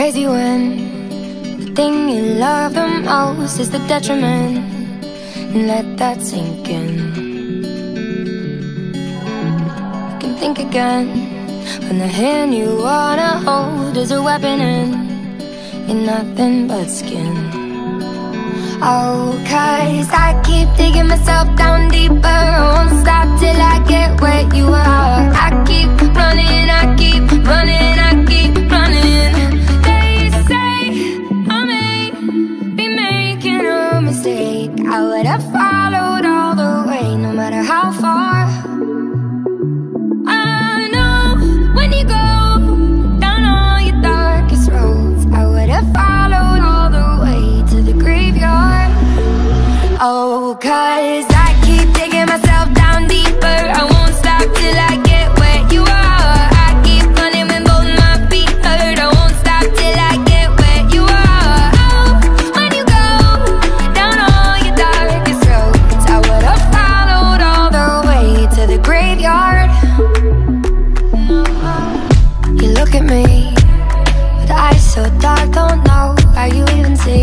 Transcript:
crazy when the thing you love the most is the detriment. And let that sink in. You can think again when the hand you wanna hold is a weapon and you're nothing but skin. Oh, cause I keep digging myself I would have followed all the way, no matter how far. I know when you go down all your darkest roads, I would have followed all the way to the graveyard. Oh, cause I graveyard. You look at me with eyes so dark, don't know how you even see.